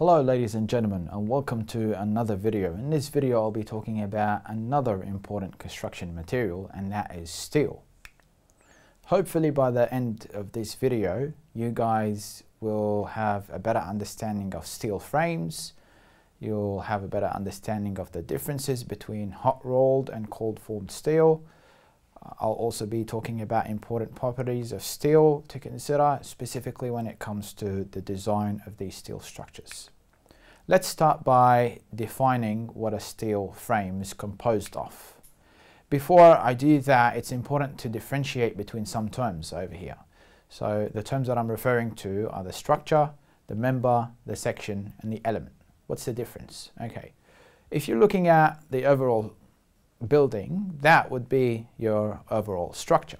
Hello ladies and gentlemen and welcome to another video. In this video I'll be talking about another important construction material and that is steel. Hopefully by the end of this video you guys will have a better understanding of steel frames, you'll have a better understanding of the differences between hot rolled and cold formed steel. I'll also be talking about important properties of steel to consider specifically when it comes to the design of these steel structures. Let's start by defining what a steel frame is composed of. Before I do that, it's important to differentiate between some terms over here. So the terms that I'm referring to are the structure, the member, the section, and the element. What's the difference? Okay, if you're looking at the overall building, that would be your overall structure.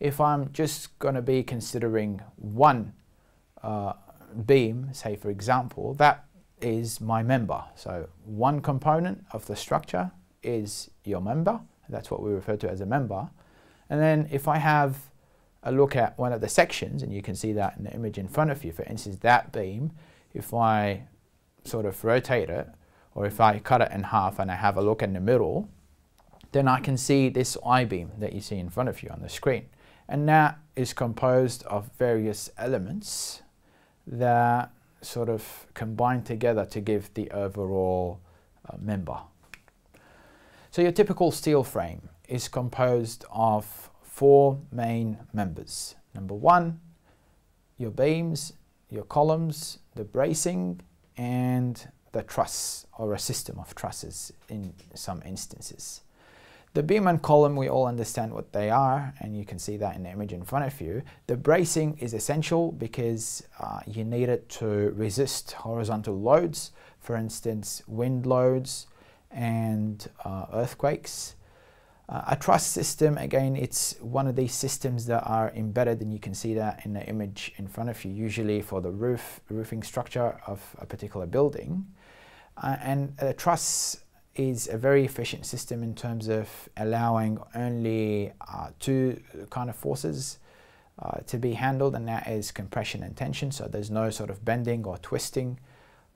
If I'm just going to be considering one uh, beam, say for example, that is my member. So one component of the structure is your member, that's what we refer to as a member. And then if I have a look at one of the sections, and you can see that in the image in front of you, for instance, that beam, if I sort of rotate it, or if I cut it in half and I have a look in the middle, then I can see this I-beam that you see in front of you on the screen. And that is composed of various elements that sort of combine together to give the overall uh, member. So your typical steel frame is composed of four main members. Number one, your beams, your columns, the bracing, and the truss or a system of trusses in some instances. The beam and column, we all understand what they are, and you can see that in the image in front of you. The bracing is essential because uh, you need it to resist horizontal loads, for instance, wind loads, and uh, earthquakes. Uh, a truss system, again, it's one of these systems that are embedded, and you can see that in the image in front of you, usually for the roof, roofing structure of a particular building. Uh, and a truss is a very efficient system in terms of allowing only uh, two kind of forces uh, to be handled, and that is compression and tension. So there's no sort of bending or twisting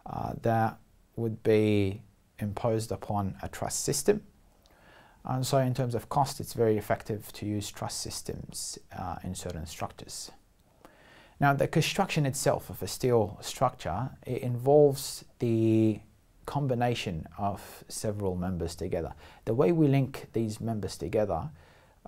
uh, that would be imposed upon a truss system. And so in terms of cost, it's very effective to use truss systems uh, in certain structures. Now the construction itself of a steel structure, it involves the combination of several members together. The way we link these members together,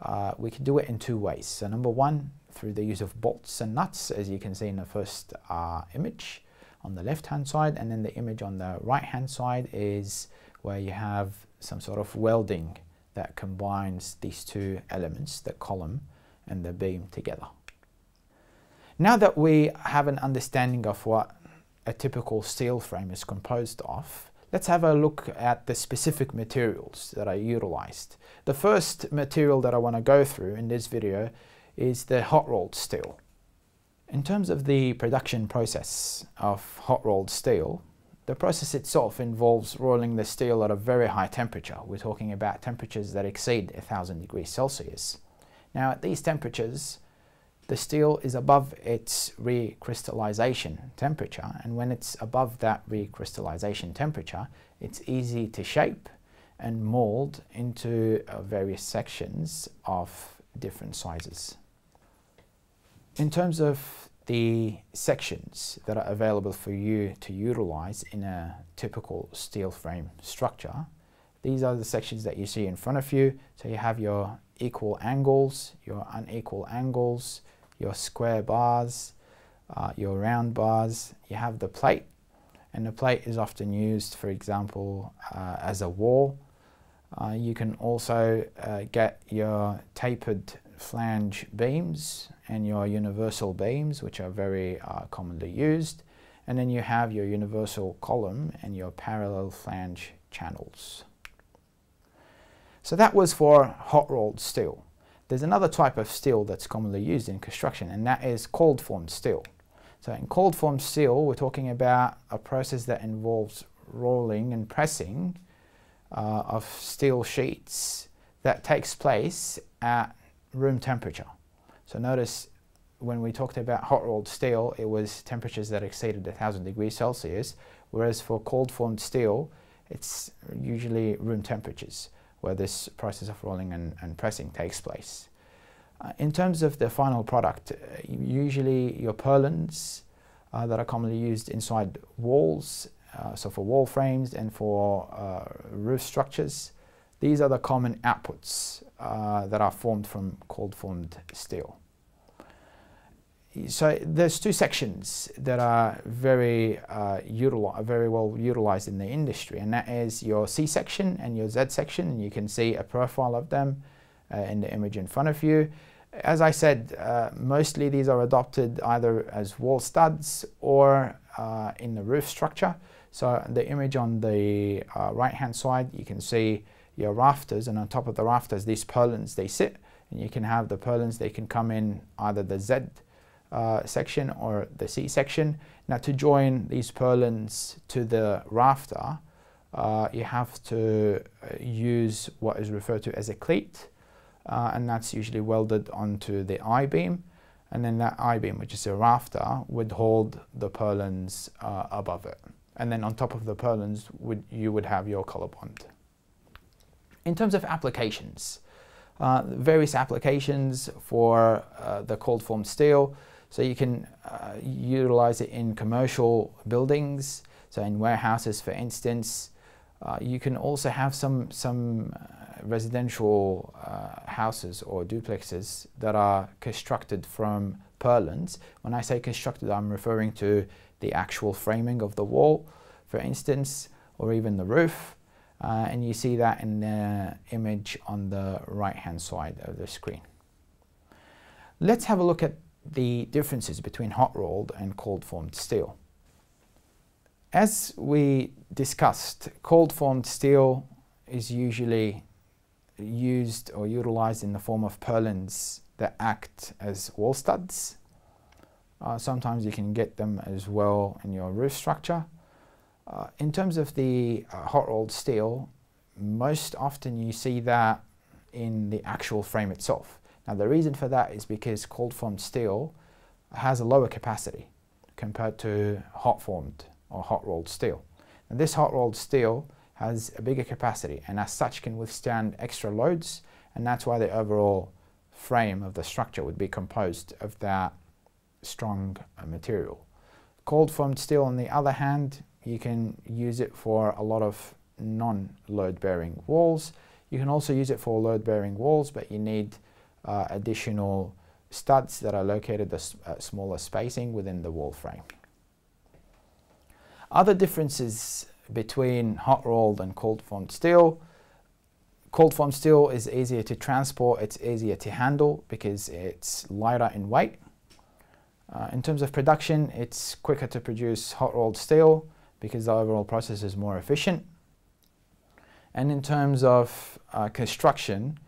uh, we can do it in two ways. So number one, through the use of bolts and nuts, as you can see in the first uh, image on the left hand side and then the image on the right hand side is where you have some sort of welding that combines these two elements, the column and the beam together. Now that we have an understanding of what a typical steel frame is composed of, let's have a look at the specific materials that are utilized. The first material that I want to go through in this video is the hot rolled steel. In terms of the production process of hot rolled steel, the process itself involves rolling the steel at a very high temperature. We're talking about temperatures that exceed 1000 degrees Celsius. Now at these temperatures, the steel is above its recrystallization temperature and when it's above that recrystallization temperature, it's easy to shape and mold into uh, various sections of different sizes. In terms of the sections that are available for you to utilize in a typical steel frame structure, these are the sections that you see in front of you. So you have your equal angles, your unequal angles, your square bars, uh, your round bars. You have the plate, and the plate is often used, for example, uh, as a wall. Uh, you can also uh, get your tapered flange beams and your universal beams, which are very uh, commonly used. And then you have your universal column and your parallel flange channels. So that was for hot rolled steel. There's another type of steel that's commonly used in construction, and that is cold formed steel. So in cold formed steel, we're talking about a process that involves rolling and pressing uh, of steel sheets that takes place at room temperature. So notice when we talked about hot rolled steel, it was temperatures that exceeded 1000 degrees Celsius, whereas for cold formed steel, it's usually room temperatures where this process of rolling and, and pressing takes place. Uh, in terms of the final product, uh, usually your purlins uh, that are commonly used inside walls, uh, so for wall frames and for roof structures, these are the common outputs that are formed from cold formed steel so there's two sections that are very uh, very well utilized in the industry, and that is your C section and your Z section, and you can see a profile of them uh, in the image in front of you. As I said, uh, mostly these are adopted either as wall studs or uh, in the roof structure. So the image on the uh, right hand side, you can see your rafters, and on top of the rafters, these purlins, they sit, and you can have the purlins, they can come in either the Z uh, section or the C section. Now to join these purlins to the rafter, uh, you have to uh, use what is referred to as a cleat, uh, and that's usually welded onto the I-beam, and then that I-beam, which is a rafter, would hold the purlins uh, above it. And then on top of the purlins, would, you would have your COLORBOND. In terms of applications, various applications for the cold formed steel, so you can uh, utilize it in commercial buildings, so in warehouses, for instance. Uh, you can also have some, some uh, residential uh, houses or duplexes that are constructed from purlins. When I say constructed, I'm referring to the actual framing of the wall, for instance, or even the roof. Uh, and you see that in the image on the right hand side of the screen. Let's have a look at the differences between hot rolled and cold formed steel. As we discussed, cold formed steel is usually used or utilized in the form of purlins that act as wall studs. Uh, sometimes you can get them as well in your roof structure. Uh, in terms of the uh, hot rolled steel, most often you see that in the actual frame itself. Now the reason for that is because cold formed steel has a lower capacity compared to hot formed or hot rolled steel. And this hot rolled steel has a bigger capacity and as such can withstand extra loads and that's why the overall frame of the structure would be composed of that strong uh, material. Cold formed steel on the other hand, you can use it for a lot of non-load bearing walls. You can also use it for load bearing walls but you need uh, additional studs that are located at uh, smaller spacing within the wall frame. Other differences between hot rolled and cold formed steel. Cold formed steel is easier to transport, it's easier to handle because it's lighter in weight. Uh, in terms of production, it's quicker to produce hot rolled steel because the overall process is more efficient. And in terms of uh, construction,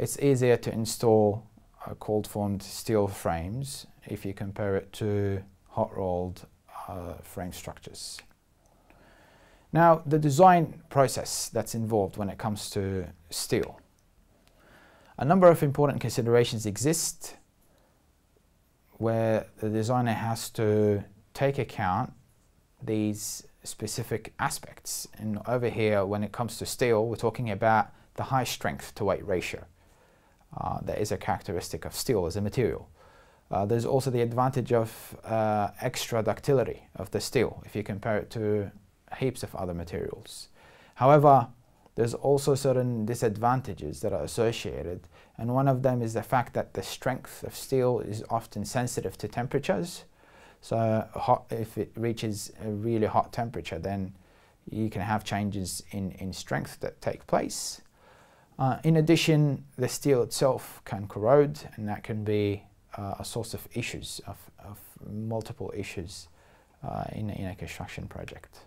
it's easier to install uh, cold formed steel frames if you compare it to hot rolled uh, frame structures. Now the design process that's involved when it comes to steel. A number of important considerations exist where the designer has to take account these specific aspects. And over here, when it comes to steel, we're talking about the high strength to weight ratio uh, that is a characteristic of steel as a material. Uh, there's also the advantage of uh, extra ductility of the steel if you compare it to heaps of other materials. However, there's also certain disadvantages that are associated and one of them is the fact that the strength of steel is often sensitive to temperatures. So hot, if it reaches a really hot temperature then you can have changes in, in strength that take place. Uh, in addition, the steel itself can corrode and that can be uh, a source of issues, of, of multiple issues uh, in, in a construction project.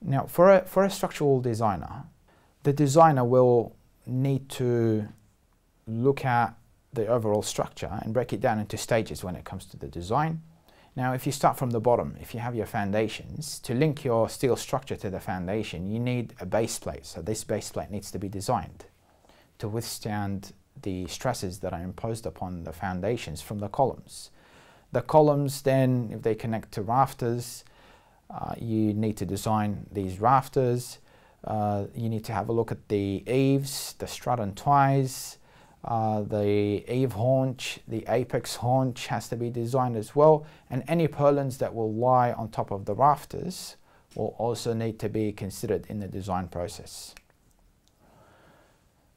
Now, for a, for a structural designer, the designer will need to look at the overall structure and break it down into stages when it comes to the design. Now, if you start from the bottom, if you have your foundations, to link your steel structure to the foundation, you need a base plate. So this base plate needs to be designed to withstand the stresses that are imposed upon the foundations from the columns. The columns then, if they connect to rafters, uh, you need to design these rafters. Uh, you need to have a look at the eaves, the strut and ties, uh, the eave haunch, the apex haunch has to be designed as well, and any purlins that will lie on top of the rafters will also need to be considered in the design process.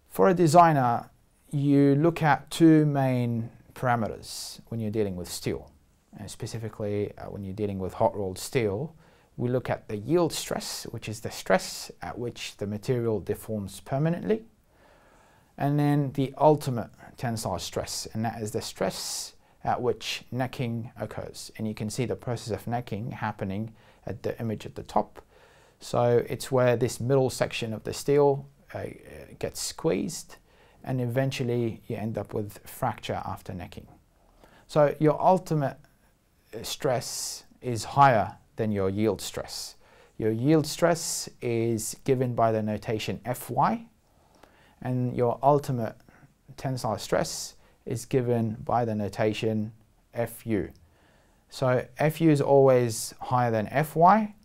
For a designer, you look at two main parameters when you're dealing with steel. And specifically, uh, when you're dealing with hot rolled steel, we look at the yield stress, which is the stress at which the material deforms permanently, and then the ultimate tensile stress, and that is the stress at which necking occurs. And you can see the process of necking happening at the image at the top. So it's where this middle section of the steel uh, gets squeezed and eventually you end up with fracture after necking. So your ultimate uh, stress is higher than your yield stress. Your yield stress is given by the notation Fy and your ultimate tensile stress is given by the notation Fu. So Fu is always higher than Fy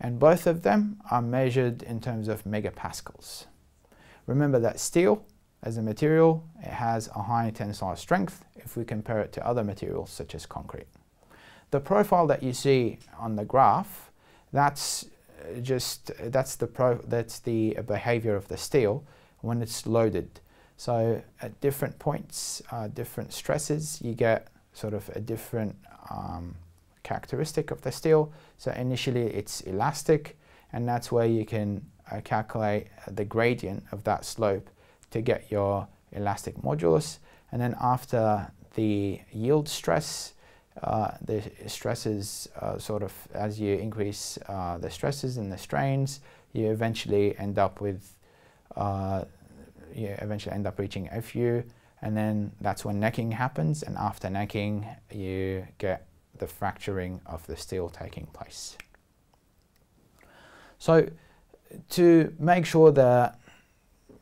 and both of them are measured in terms of megapascals. Remember that steel as a material, it has a high tensile strength if we compare it to other materials such as concrete. The profile that you see on the graph, that's uh, just that's the pro that's the behavior of the steel when it's loaded. So at different points, uh, different stresses, you get sort of a different um, characteristic of the steel. So initially it's elastic and that's where you can uh, calculate the gradient of that slope to get your elastic modulus. And then after the yield stress, uh, the stresses uh, sort of, as you increase uh, the stresses and the strains, you eventually end up with, uh, you eventually end up reaching a FU, and then that's when necking happens, and after necking, you get the fracturing of the steel taking place. So to make sure that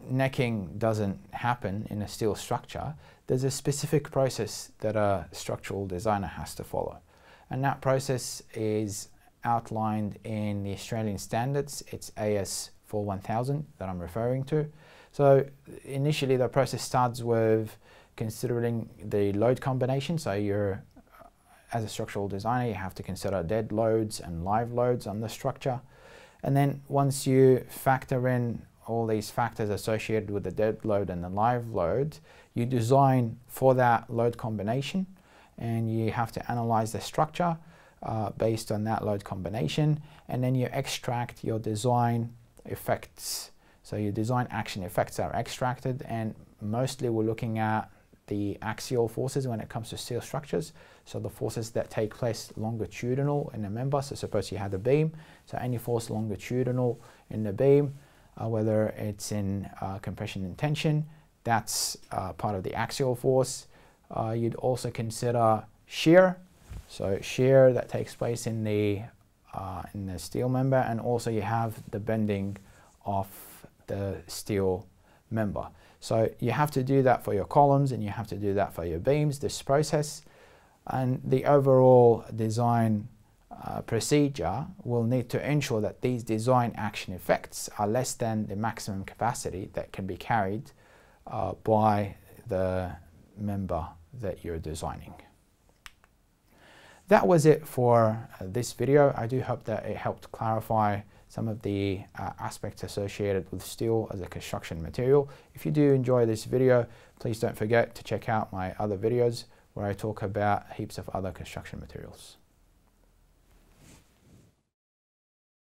necking doesn't happen in a steel structure, there's a specific process that a structural designer has to follow. And that process is outlined in the Australian standards. It's AS 41000 that I'm referring to. So initially the process starts with considering the load combination. So you're, as a structural designer, you have to consider dead loads and live loads on the structure. And then once you factor in all these factors associated with the dead load and the live load, you design for that load combination and you have to analyze the structure uh, based on that load combination and then you extract your design effects. So your design action effects are extracted and mostly we're looking at the axial forces when it comes to steel structures. So the forces that take place longitudinal in a member. So suppose you had a beam. So any force longitudinal in the beam uh, whether it's in uh, compression and tension, that's uh, part of the axial force. Uh, you'd also consider shear, so shear that takes place in the, uh, in the steel member, and also you have the bending of the steel member. So you have to do that for your columns and you have to do that for your beams, this process. And the overall design uh, procedure will need to ensure that these design action effects are less than the maximum capacity that can be carried uh, by the member that you're designing. That was it for uh, this video. I do hope that it helped clarify some of the uh, aspects associated with steel as a construction material. If you do enjoy this video, please don't forget to check out my other videos where I talk about heaps of other construction materials.